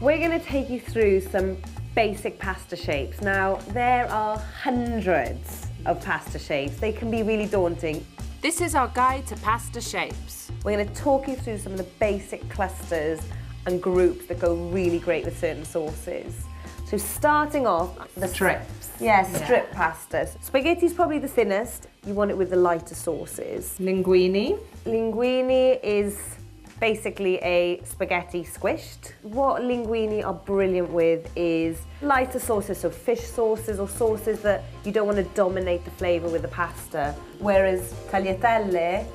We're going to take you through some basic pasta shapes. Now, there are hundreds of pasta shapes. They can be really daunting. This is our guide to pasta shapes. We're going to talk you through some of the basic clusters and groups that go really great with certain sauces. So starting off, the Strips. Yeah, strip pastas. Spaghetti is probably the thinnest. You want it with the lighter sauces. Linguini. Linguini is basically a spaghetti squished. What linguini are brilliant with is lighter sauces, so fish sauces or sauces that you don't want to dominate the flavour with the pasta. Whereas tagliatelle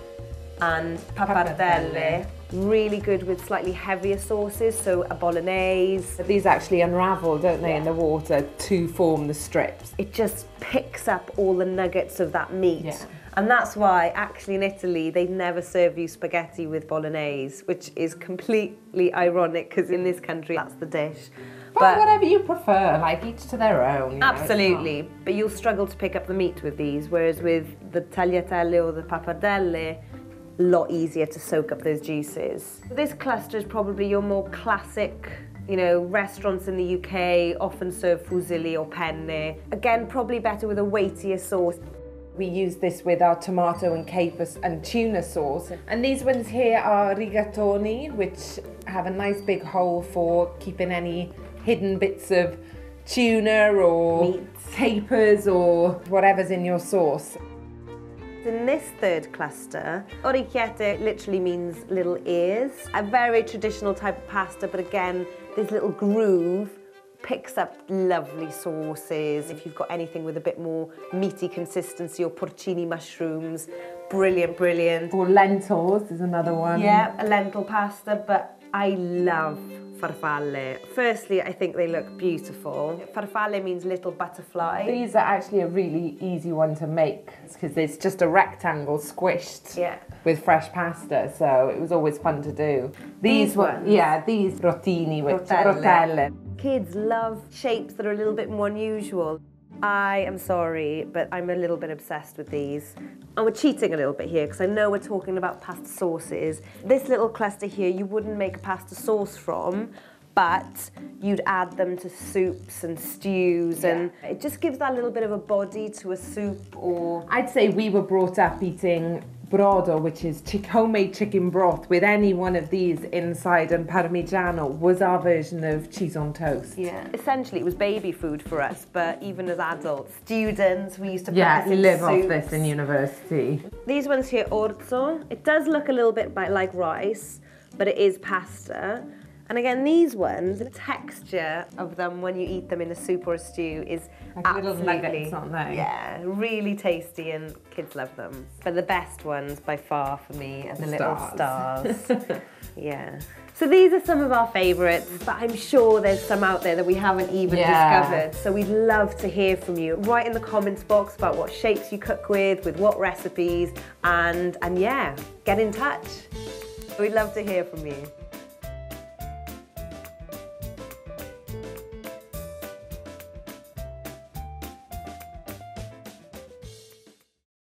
and pappardelle, really good with slightly heavier sauces, so a bolognese. These actually unravel, don't they, in the water to form the strips. It just picks up all the nuggets of that meat. Yeah. And that's why, actually, in Italy, they never serve you spaghetti with bolognese, which is completely ironic because in this country, that's the dish. But, whatever you prefer, like each to their own. you know, Absolutely, but you'll struggle to pick up the meat with these, whereas with the tagliatelle or the pappardelle, lot easier to soak up those juices. This cluster is probably your more classic, you know, restaurants in the UK often serve fusilli or penne. Again, probably better with a weightier sauce. We use this with our tomato and capers and tuna sauce. And these ones here are rigatoni, which have a nice big hole for keeping any hidden bits of tuna or Meats. capers or whatever's in your sauce. In this third cluster, orecchiette literally means little ears. A very traditional type of pasta, but again, this little groove picks up lovely sauces. If you've got anything with a bit more meaty consistency or porcini mushrooms, brilliant, brilliant. Or lentils is another one. Yeah, a lentil pasta, but I love farfalle. Firstly, I think they look beautiful. Farfalle means little butterfly. These are actually a really easy one to make because it's just a rectangle squished Yeah. with fresh pasta, so it was always fun to do. These were- ones? Yeah, these rotini, which Rotelle. rotelle. Kids love shapes that are a little bit more unusual. I am sorry, but I'm a little bit obsessed with these. And we're cheating a little bit here because I know we're talking about pasta sauces. This little cluster here, you wouldn't make a pasta sauce from, but you'd add them to soups and stews, and it just gives that little bit of a body to a soup or I'd say we were brought up eating brodo, which is chick- homemade chicken broth with any one of these inside, and parmigiano was our version of cheese on toast. Yeah. Essentially, it was baby food for us, but even as adults, students, we used to Yeah, live off this in university. These ones here, orzo. It does look a little bit like rice, but it is pasta. And again, these ones, the texture of them when you eat them in a soup or a stew is Like absolutely, nuggets? Yeah, really tasty, and kids love them. But the best ones by far for me are the little Stars. stars. yeah. So these are some of our favourites, but I'm sure there's some out there that we haven't even Yeah. discovered. So we'd love to hear from you. Write in the comments box about what shapes you cook with, with what recipes, and and yeah, get in touch. We'd love to hear from you.